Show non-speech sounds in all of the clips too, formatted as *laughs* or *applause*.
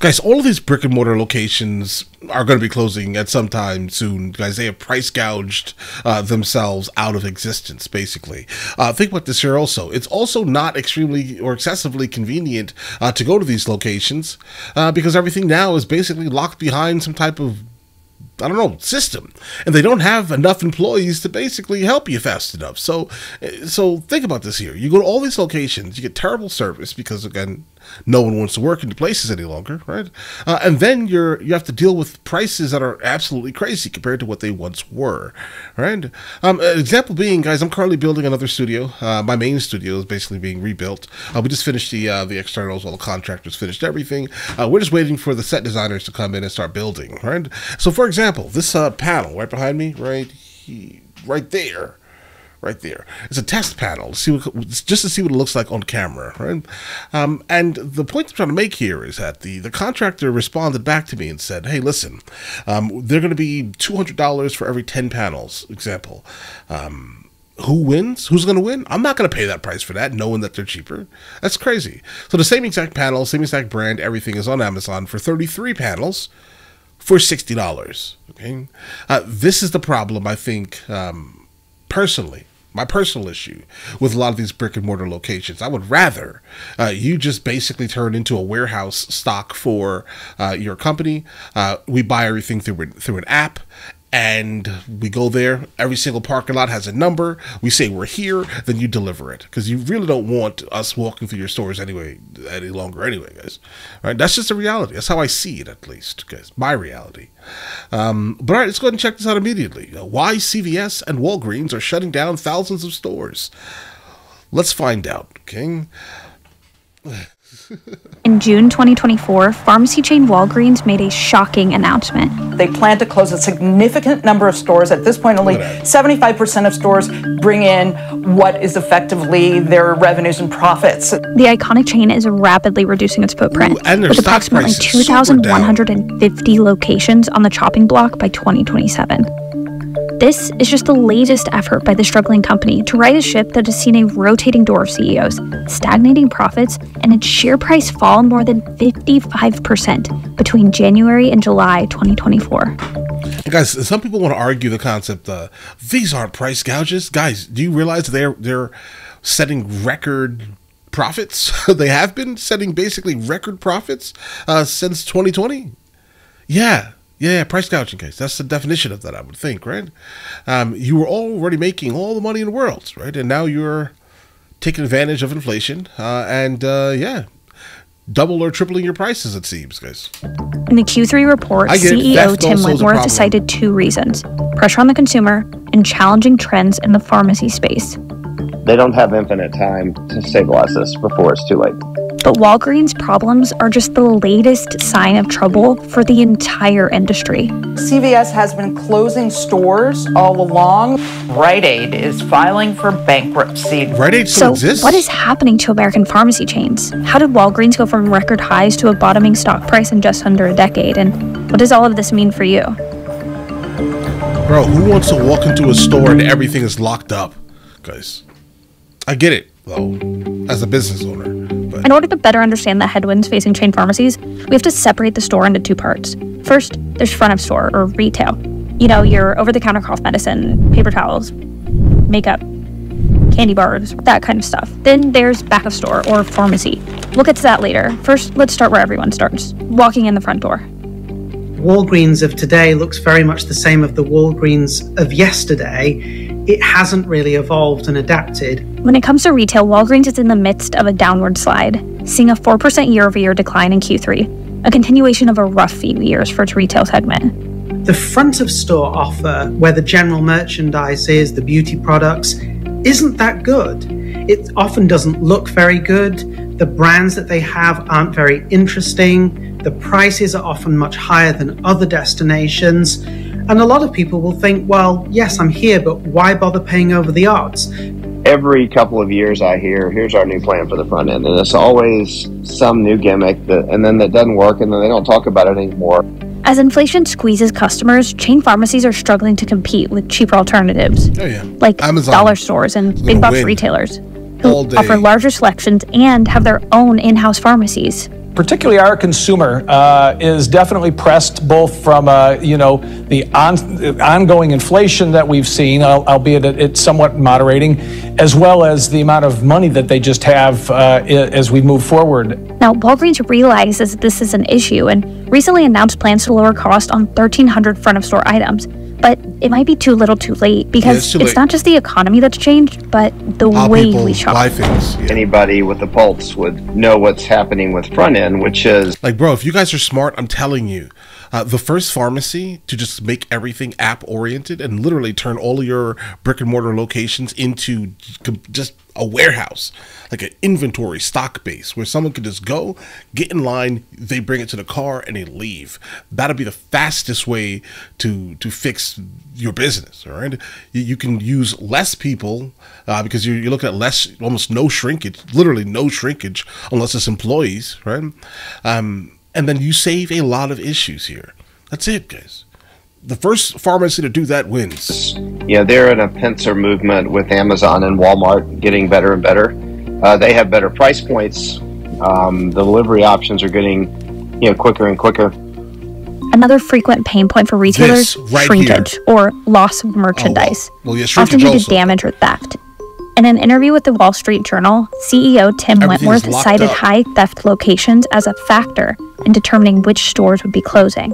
guys, all of these brick and mortar locations are going to be closing at some time soon, guys. They have price gouged uh, themselves out of existence, basically. Uh, think about this here also. It's also not extremely or excessively convenient uh, to go to these locations uh, because everything now is basically locked behind some type of I don't know system, and they don't have enough employees to basically help you fast enough. So, so think about this here. You go to all these locations, you get terrible service because again, no one wants to work in the places any longer, right? Uh, and then you're you have to deal with prices that are absolutely crazy compared to what they once were, right? Um, example being, guys, I'm currently building another studio. Uh, my main studio is basically being rebuilt. Uh, we just finished the uh, the externals, all the contractors finished everything. Uh, we're just waiting for the set designers to come in and start building, right? So, for example, this uh, panel right behind me, right, he, right there right there. It's a test panel, see what, just to see what it looks like on camera, right? Um, and the point I'm trying to make here is that the, the contractor responded back to me and said, hey, listen, um, they're going to be $200 for every 10 panels, example. Um, who wins? Who's going to win? I'm not going to pay that price for that, knowing that they're cheaper. That's crazy. So the same exact panel, same exact brand, everything is on Amazon for 33 panels for $60. Okay. Uh, this is the problem, I think, um, personally my personal issue with a lot of these brick and mortar locations. I would rather uh, you just basically turn into a warehouse stock for uh, your company. Uh, we buy everything through through an app, and we go there. Every single parking lot has a number. We say we're here, then you deliver it because you really don't want us walking through your stores anyway any longer, anyway, guys. Right? That's just the reality. That's how I see it, at least, guys. My reality. Um, but all right, let's go ahead and check this out immediately. Why CVS and Walgreens are shutting down thousands of stores? Let's find out. Okay. In June 2024, pharmacy chain Walgreens made a shocking announcement. They plan to close a significant number of stores. At this point, only 75% of stores bring in what is effectively their revenues and profits. The iconic chain is rapidly reducing its footprint, Ooh, with approximately 2,150 locations on the chopping block by 2027. This is just the latest effort by the struggling company to right a ship that has seen a rotating door of CEOs, stagnating profits, and its share price fall more than 55% between January and July 2024. Guys, some people want to argue the concept uh, these aren't price gouges. Guys, do you realize they're they're setting record profits? *laughs* they have been setting basically record profits uh, since 2020. Yeah, yeah, price gouging case. That's the definition of that, I would think, right? Um, you were already making all the money in the world, right? And now you're taking advantage of inflation, uh, and uh, yeah, double or tripling your prices, it seems, guys. In the Q3 report, CEO Tim Wentworth cited two reasons pressure on the consumer and challenging trends in the pharmacy space. They don't have infinite time to stabilize this before it's too late. But Walgreens' problems are just the latest sign of trouble for the entire industry. CVS has been closing stores all along. Rite Aid is filing for bankruptcy. Rite Aid still so exists? what is happening to American pharmacy chains? How did Walgreens go from record highs to a bottoming stock price in just under a decade? And what does all of this mean for you? Bro, who wants to walk into a store and everything is locked up? Guys, I get it, though, as a business owner. In order to better understand the headwinds facing chain pharmacies, we have to separate the store into two parts. First, there's front of store or retail. You know, your over the counter cough medicine, paper towels, makeup, candy bars, that kind of stuff. Then there's back of store or pharmacy. We'll get to that later. First, let's start where everyone starts walking in the front door. Walgreens of today looks very much the same of the Walgreens of yesterday it hasn't really evolved and adapted. When it comes to retail, Walgreens is in the midst of a downward slide, seeing a 4% year over year decline in Q3, a continuation of a rough few years for its retail segment. The front of store offer, where the general merchandise is, the beauty products, isn't that good. It often doesn't look very good. The brands that they have aren't very interesting. The prices are often much higher than other destinations. And a lot of people will think, well, yes, I'm here, but why bother paying over the odds? Every couple of years, I hear, here's our new plan for the front end. And it's always some new gimmick, that, and then that doesn't work, and then they don't talk about it anymore. As inflation squeezes customers, chain pharmacies are struggling to compete with cheaper alternatives, oh, yeah. like Amazon dollar stores and big box win. retailers, who offer larger selections and have their own in house pharmacies. Particularly our consumer, uh, is definitely pressed both from uh, you know the on, ongoing inflation that we've seen, albeit it's somewhat moderating, as well as the amount of money that they just have uh, as we move forward. Now, Walgreens realizes this is an issue and recently announced plans to lower cost on 1,300 front of store items but it might be too little too late because yeah, it's, it's not just the economy that's changed, but the How way we shop. Buy things. Yeah. Anybody with a pulse would know what's happening with front end, which is like, bro, if you guys are smart, I'm telling you, uh, the first pharmacy to just make everything app oriented and literally turn all your brick and mortar locations into just a warehouse, like an inventory stock base where someone can just go, get in line, they bring it to the car, and they leave. That'll be the fastest way to to fix your business. All right, you, you can use less people uh, because you're, you're looking at less, almost no shrinkage, literally no shrinkage, unless it's employees, right? Um, and then you save a lot of issues here. That's it, guys. The first pharmacy to do that wins. Yeah, they're in a pincer movement with Amazon and Walmart getting better and better. Uh, they have better price points. Um, the delivery options are getting, you know, quicker and quicker. Another frequent pain point for retailers: right shrinkage here. or loss of merchandise, oh, well. Well, yeah, often due to damage or theft. In an interview with the Wall Street Journal, CEO Tim Everything Wentworth cited up. high theft locations as a factor in determining which stores would be closing.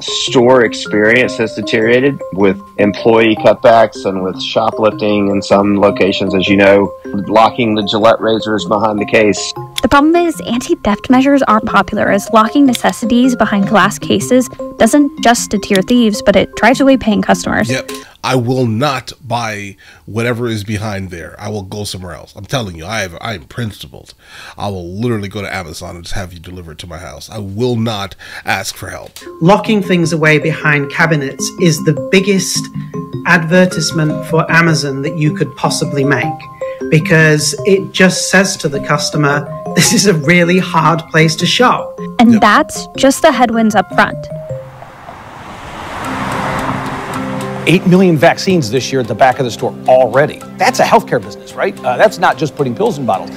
Store experience has deteriorated with employee cutbacks and with shoplifting in some locations, as you know, locking the Gillette razors behind the case. The problem is, anti theft measures aren't popular, as locking necessities behind glass cases doesn't just deter thieves, but it drives away paying customers. Yep. I will not buy whatever is behind there. I will go somewhere else. I'm telling you, I have I am principled. I will literally go to Amazon and just have you deliver it to my house. I will not ask for help. Locking things away behind cabinets is the biggest advertisement for Amazon that you could possibly make because it just says to the customer, this is a really hard place to shop. And yep. that's just the headwinds up front. 8 million vaccines this year at the back of the store already. That's a healthcare business, right? Uh, that's not just putting pills in bottles.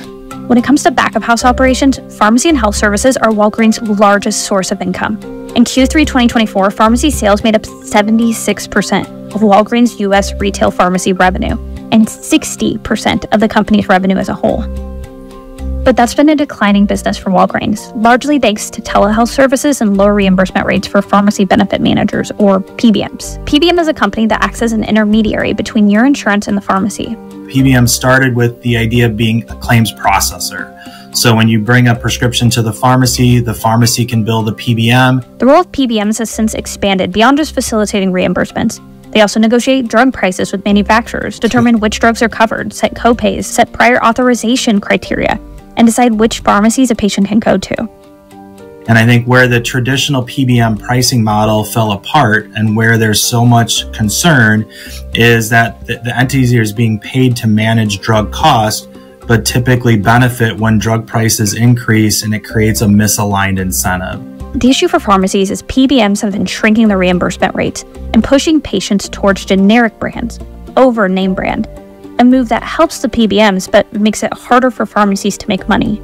When it comes to back of house operations, pharmacy and health services are Walgreens' largest source of income. In Q3 2024, pharmacy sales made up 76% of Walgreens' US retail pharmacy revenue and 60% of the company's revenue as a whole. But that's been a declining business for Walgreens, largely thanks to telehealth services and lower reimbursement rates for pharmacy benefit managers, or PBMs. PBM is a company that acts as an intermediary between your insurance and the pharmacy. PBM started with the idea of being a claims processor. So when you bring a prescription to the pharmacy, the pharmacy can bill the PBM. The role of PBMs has since expanded beyond just facilitating reimbursements. They also negotiate drug prices with manufacturers, determine which drugs are covered, set copays, set prior authorization criteria, and decide which pharmacies a patient can go to. And I think where the traditional PBM pricing model fell apart and where there's so much concern is that the, the entities are being paid to manage drug costs, but typically benefit when drug prices increase and it creates a misaligned incentive. The issue for pharmacies is PBMs have been shrinking the reimbursement rates and pushing patients towards generic brands over name brand a move that helps the PBMs but makes it harder for pharmacies to make money.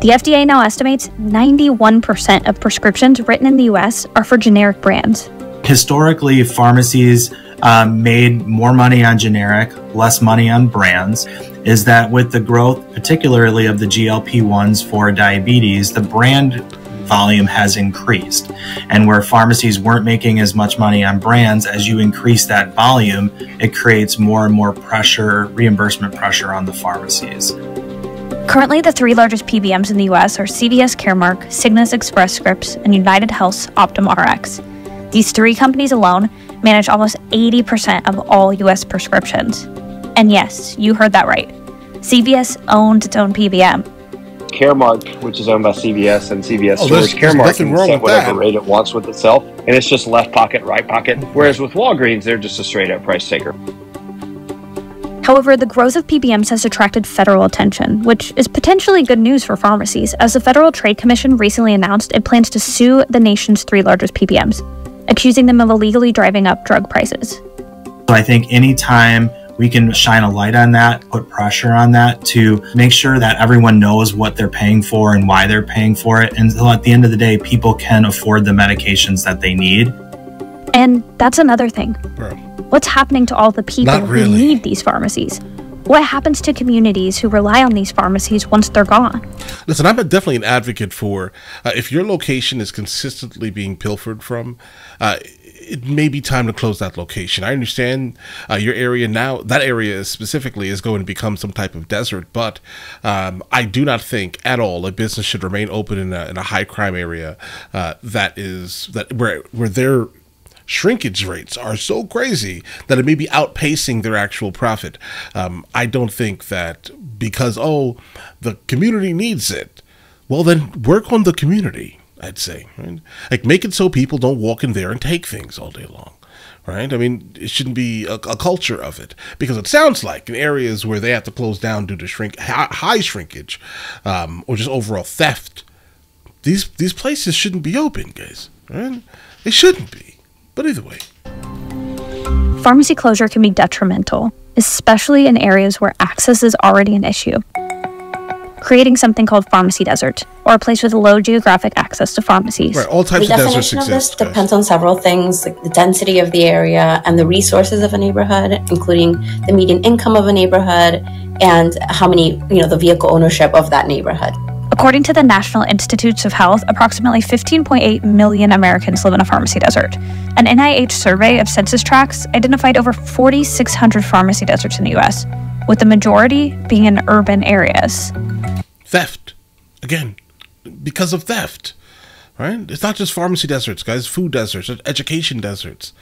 The FDA now estimates 91% of prescriptions written in the US are for generic brands. Historically, pharmacies um, made more money on generic, less money on brands. Is that with the growth, particularly of the GLP 1s for diabetes, the brand volume has increased. And where pharmacies weren't making as much money on brands, as you increase that volume, it creates more and more pressure, reimbursement pressure on the pharmacies. Currently, the three largest PBMs in the US are CVS Caremark, Cigna's Express Scripts, and United Health's Optum Rx. These three companies alone manage almost 80% of all US prescriptions. And yes, you heard that right. CVS owns its own PBM, Caremark, which is owned by CVS and CVS oh, stores, Caremark can set whatever that. rate it wants with itself, and it's just left pocket, right pocket. Whereas with Walgreens, they're just a straight up price taker. However, the growth of PBMs has attracted federal attention, which is potentially good news for pharmacies, as the Federal Trade Commission recently announced it plans to sue the nation's three largest PBMs, accusing them of illegally driving up drug prices. So I think anytime we can shine a light on that, put pressure on that to make sure that everyone knows what they're paying for and why they're paying for it. And so at the end of the day, people can afford the medications that they need. And that's another thing. Bro. What's happening to all the people really. who need these pharmacies? What happens to communities who rely on these pharmacies once they're gone? Listen, I'm definitely an advocate for uh, if your location is consistently being pilfered from, uh, it may be time to close that location. I understand uh, your area now, that area specifically is going to become some type of desert, but um, I do not think at all a business should remain open in a, in a high crime area uh, that is that where where their shrinkage rates are so crazy that it may be outpacing their actual profit. Um, I don't think that because oh the community needs it, well then work on the community I'd say, right? Like make it so people don't walk in there and take things all day long, right? I mean, it shouldn't be a, a culture of it because it sounds like in areas where they have to close down due to shrink high shrinkage um, or just overall theft, these these places shouldn't be open, guys. Right? They shouldn't be. But either way, pharmacy closure can be detrimental, especially in areas where access is already an issue creating something called pharmacy desert, or a place with low geographic access to pharmacies. Right, all types the of definition of this depends on several things, like the density of the area and the resources of a neighborhood, including the median income of a neighborhood and how many, you know, the vehicle ownership of that neighborhood. According to the National Institutes of Health, approximately 15.8 million Americans live in a pharmacy desert. An NIH survey of census tracts identified over 4,600 pharmacy deserts in the US, with the majority being in urban areas. Theft. Again, because of theft. Right? It's not just pharmacy deserts, guys, food deserts, education deserts.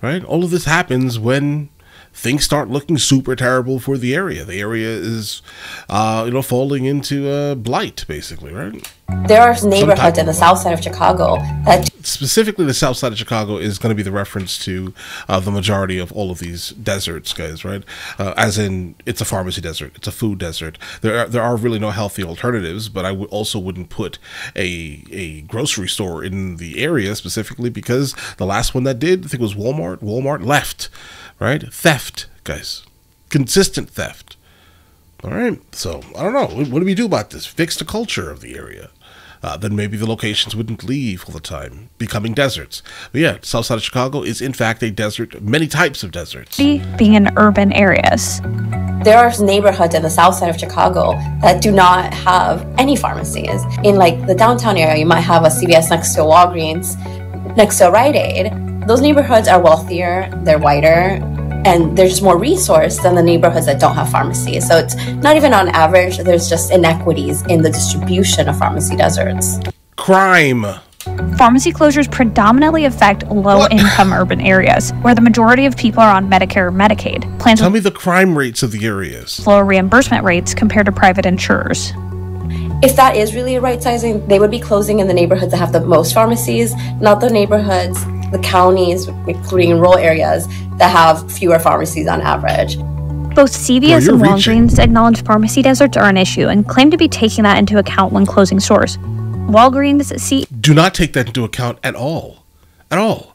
Right? All of this happens when things start looking super terrible for the area. The area is, uh, you know, falling into a blight, basically, right? There are neighborhoods in the south side of Chicago that specifically the south side of Chicago is going to be the reference to uh, the majority of all of these deserts, guys, right? Uh, as in, it's a pharmacy desert, it's a food desert. There are, there are really no healthy alternatives, but I also wouldn't put a a grocery store in the area specifically because the last one that did, I think, it was Walmart. Walmart left right? Theft, guys. Consistent theft. All right. So I don't know. What do we do about this? Fix the culture of the area. Uh, then maybe the locations wouldn't leave all the time, becoming deserts. But yeah, south side of Chicago is in fact a desert, many types of deserts. Being in urban areas. There are neighborhoods in the south side of Chicago that do not have any pharmacies. In like the downtown area, you might have a CVS next to a Walgreens, next to a Rite Aid, those neighborhoods are wealthier, they're whiter, and there's more resource than the neighborhoods that don't have pharmacies. So it's not even on average, there's just inequities in the distribution of pharmacy deserts. Crime. Pharmacy closures predominantly affect low income *laughs* urban areas where the majority of people are on Medicare or Medicaid. Plans Tell me the crime rates of the areas. Lower reimbursement rates compared to private insurers. If that is really a right sizing, they would be closing in the neighborhoods that have the most pharmacies, not the neighborhoods the counties, including rural areas, that have fewer pharmacies on average. Both CVS and Walgreens reaching. acknowledge pharmacy deserts are an issue and claim to be taking that into account when closing stores. Walgreens see do not take that into account at all, at all.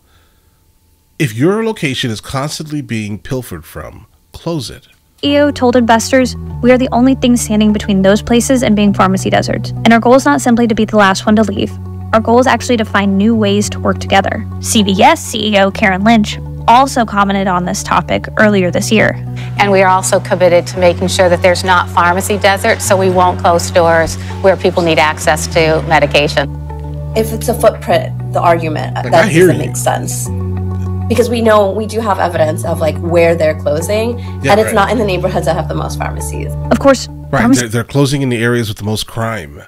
If your location is constantly being pilfered from, close it. EO told investors, We are the only thing standing between those places and being pharmacy deserts, and our goal is not simply to be the last one to leave, our goal is actually to find new ways to work together. CVS CEO Karen Lynch also commented on this topic earlier this year. And we are also committed to making sure that there's not pharmacy deserts, so we won't close stores where people need access to medication. If it's a footprint, the argument like, that doesn't make sense. Because we know we do have evidence of like where they're closing, yeah, and it's right. not in the neighborhoods that have the most pharmacies. Of course, right? They're, they're, closing in the areas with the most crime.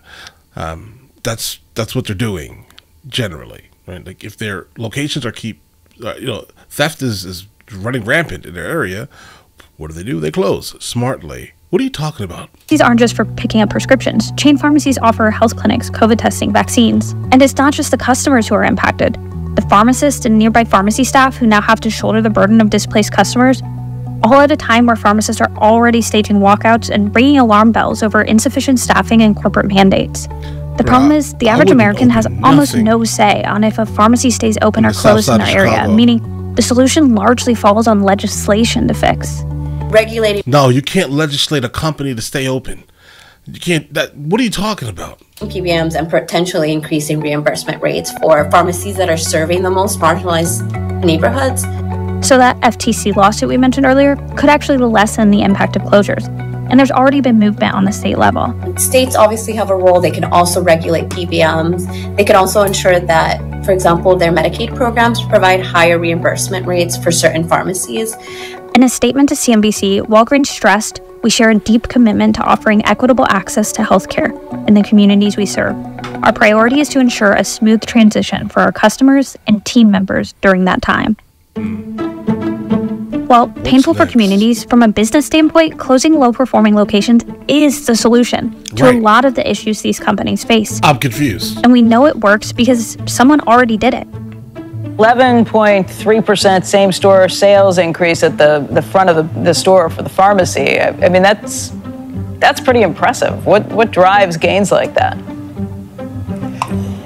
Um, that's that's what they're doing generally, right? Like if their locations are keep, uh, you know, theft is is running rampant in their area. What do they do? They close smartly. What are you talking about? These aren't just for picking up prescriptions. Chain pharmacies offer health clinics, COVID testing, vaccines. And it's not just the customers who are impacted. The pharmacists and nearby pharmacy staff who now have to shoulder the burden of displaced customers, all at a time where pharmacists are already staging walkouts and ringing alarm bells over insufficient staffing and corporate mandates. The problem is, the average American has almost no say on if a pharmacy stays open or closed in their area, meaning the solution largely falls on legislation to fix. regulating No, you can't legislate a company to stay open. You can't. That. What are you talking about? PBMs and potentially increasing reimbursement rates for pharmacies that are serving the most marginalized neighborhoods. So that FTC lawsuit we mentioned earlier could actually lessen the impact of closures. And there's already been movement on the state level. States obviously have a role. They can also regulate PBMs. They can also ensure that, for example, their Medicaid programs provide higher reimbursement rates for certain pharmacies. In a statement to CNBC, Walgreens stressed we share a deep commitment to offering equitable access to healthcare in the communities we serve. Our priority is to ensure a smooth transition for our customers and team members during that time. While painful for communities, from a business standpoint, closing low performing locations is the solution to Right. a lot of the issues these companies face. I'm confused. And we know it works because someone already did it. 11.3% same store sales increase at the, the front of the, the store for the pharmacy. I, I mean, that's, that's pretty impressive. What, what drives gains like that?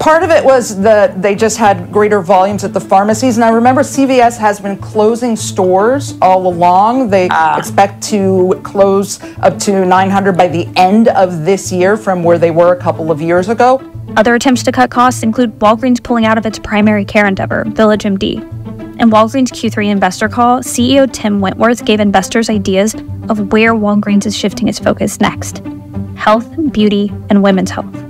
Part of it was that they just had greater volumes at the pharmacies. And I remember CVS has been closing stores all along. They ah. expect to close up to 900 by the end of this year from where they were a couple of years ago. Other attempts to cut costs include Walgreens pulling out of its primary care endeavor, Village MD. In Walgreens Q3 investor call, CEO Tim Wentworth gave investors ideas of where Walgreens is shifting its focus next health, beauty, and women's health.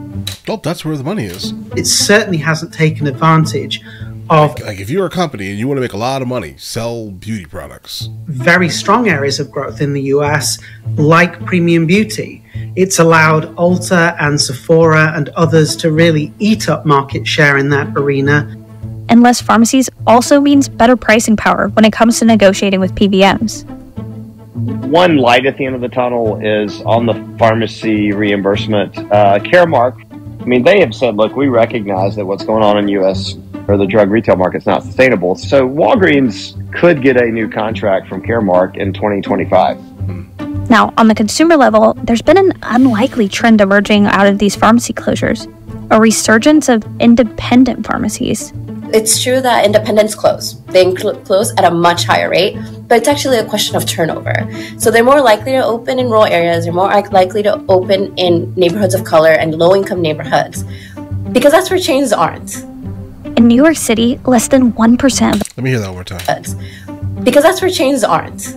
Oh, that's where the money is. It certainly hasn't taken advantage of Like, if you're a company and you want to make a lot of money, sell beauty products. very strong areas of growth in the US, like premium beauty. It's allowed Ulta and Sephora and others to really eat up market share in that arena. And less pharmacies also means better pricing power when it comes to negotiating with PBMs. One light at the end of the tunnel is on the pharmacy reimbursement. Uh, Caremark, I mean, they have said, look, we recognize that what's going on in U.S. or the drug retail market's not sustainable. So Walgreens could get a new contract from Caremark in 2025. Now, on the consumer level, there's been an unlikely trend emerging out of these pharmacy closures a resurgence of independent pharmacies. It's true that independents close. They incl- close at a much higher rate, but it's actually a question of turnover. So they're more likely to open in rural areas, they're more likely to open in neighborhoods of color and low income neighborhoods because that's where chains aren't. In New York City, less than 1% of Let me hear that one more time. Because that's where chains aren't.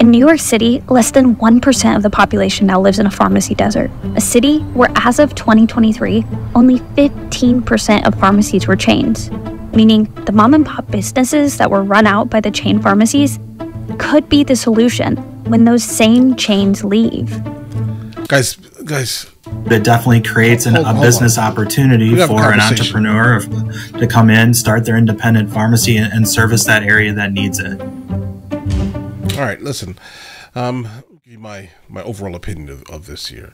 In New York City, less than 1% of the population now lives in a pharmacy desert, a city where, as of 2023, only 15% of pharmacies were chains, meaning the mom and pop businesses that were run out by the chain pharmacies could be the solution when those same chains leave. Guys, guys, It definitely creates an, Hold- a hold business on. opportunity We have a for an entrepreneur to come in, start their independent pharmacy, and, and service that area that needs it. All right, listen. Um, give my my overall opinion of, of this here.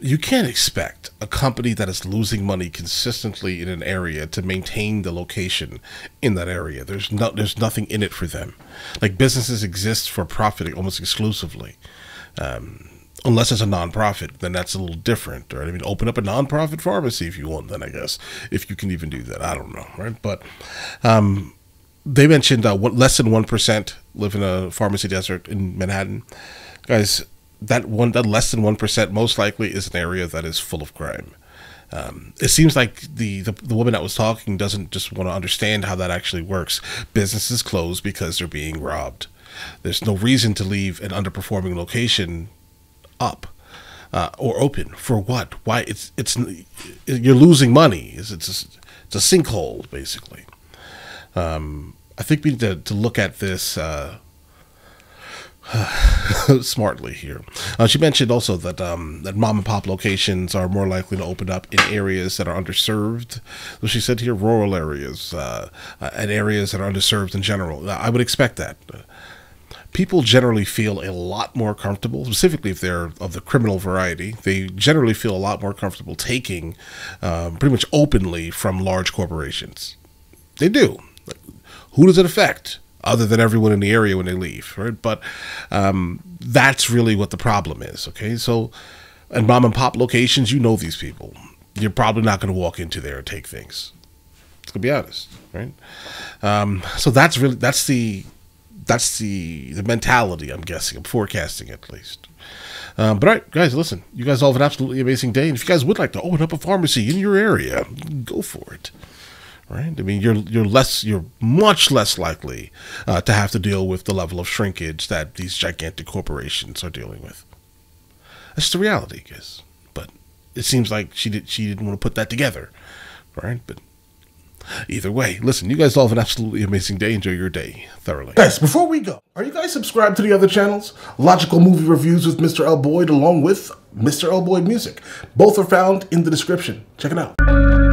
You can't expect a company that is losing money consistently in an area to maintain the location in that area. There's no there's nothing in it for them. Like businesses exist for profiting almost exclusively. Um, unless it's a nonprofit, then that's a little different. Right? I mean, open up a nonprofit pharmacy if you want. Then I guess if you can even do that, I don't know. Right? But um, they mentioned uh, what, less than one percent live in a pharmacy desert in Manhattan. Guys, that one, that less than one percent, most likely is an area that is full of crime. Um, it seems like the, the the woman that was talking doesn't just want to understand how that actually works. Businesses close because they're being robbed. There's no reason to leave an underperforming location up uh, or open for what? Why? It's it's you're losing money. It's it's a, it's a sinkhole basically. Um, I think we need to, to look at this uh, *sighs* smartly here. Uh, she mentioned also that um, that mom and pop locations are more likely to open up in areas that are underserved. So she said here, rural areas uh, uh, and areas that are underserved in general. I would expect that. People generally feel a lot more comfortable, specifically if they're of the criminal variety. They generally feel a lot more comfortable taking um, pretty much openly from large corporations. They do. Who does it affect? Other than everyone in the area when they leave, right? But um, that's really what the problem is. Okay, so and mom and pop locations, you know these people. You're probably not going to walk into there and take things. To be honest, right? Um, so that's really that's the that's the the mentality. I'm guessing. I'm forecasting at least. Um, but all right, guys, listen. You guys all have an absolutely amazing day, and if you guys would like to open up a pharmacy in your area, go for it. Right? I mean, you're you're less, you're much less likely uh, to have to deal with the level of shrinkage that these gigantic corporations are dealing with. That's the reality, guys. But it seems like she did she didn't want to put that together, right? But Either way, listen, you guys all have an absolutely amazing day. Enjoy your day thoroughly. Guys, before we go, are you guys subscribed to the other channels? Logical Movie Reviews with Mr. L. Boyd along with Mr. L. Boyd Music. Both are found in the description. Check it out.